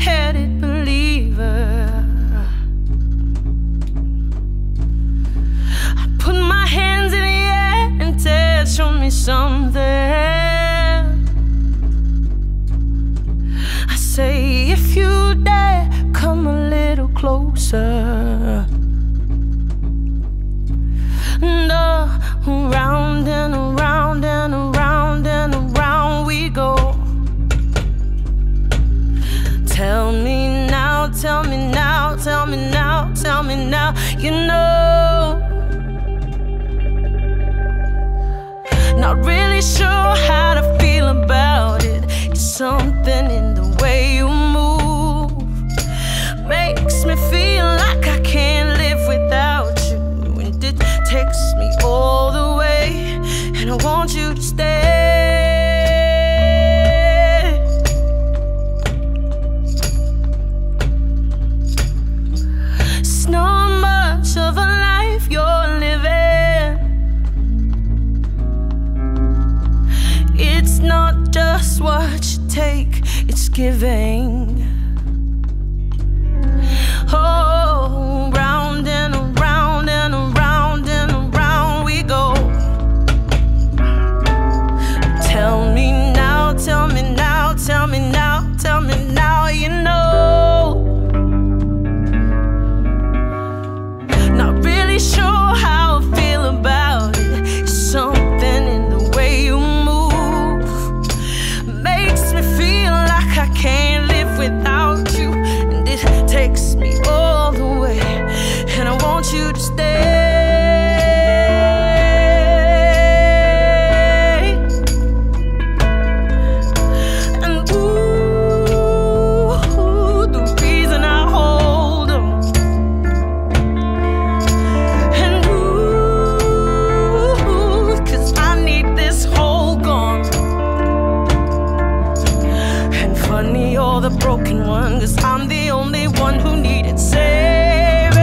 headed believer. I put my hands in the air and tell, show me something. Tell me now, tell me now, you know. Not really sure how to feel about it. It's something in the way you move makes me feel like I can't live without you. And it takes me all the way, and I want you to stay. Thanksgiving. The broken one, cause I'm the only one who needed saving.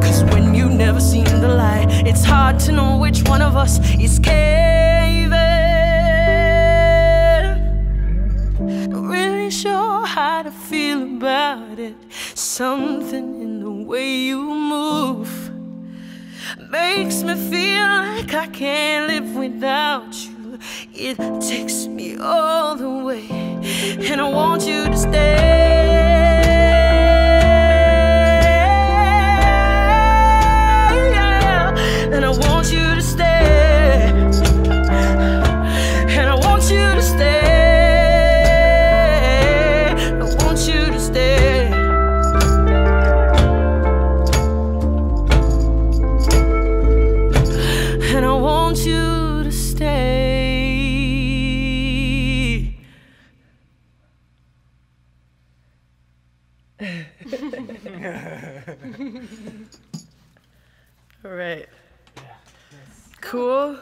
Cause when you never seen the light, it's hard to know which one of us is caving. Really sure how to feel about it. Something in the way you move makes me feel like I can't live without you. It takes me all and I want. All right. Yeah, nice. Cool.